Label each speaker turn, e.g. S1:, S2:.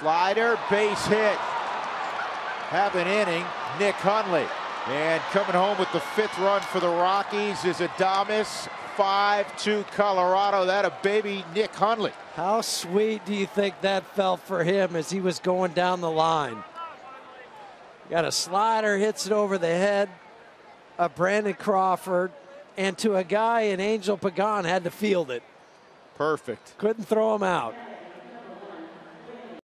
S1: Slider, base hit. Have an inning, Nick Hundley. And coming home with the fifth run for the Rockies is Adames. 5-2 Colorado. That a baby Nick Hundley.
S2: How sweet do you think that felt for him as he was going down the line? Got a slider, hits it over the head of Brandon Crawford, and to a guy in Angel Pagan had to field it.
S1: Perfect.
S2: Couldn't throw him out.